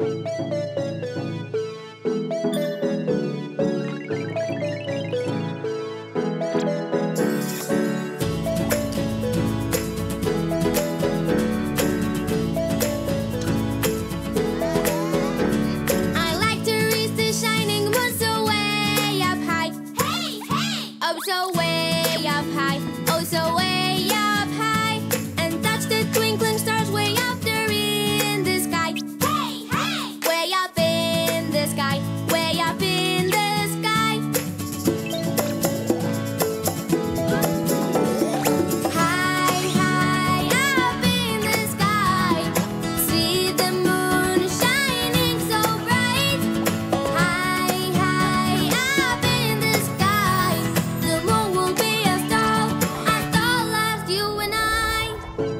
Música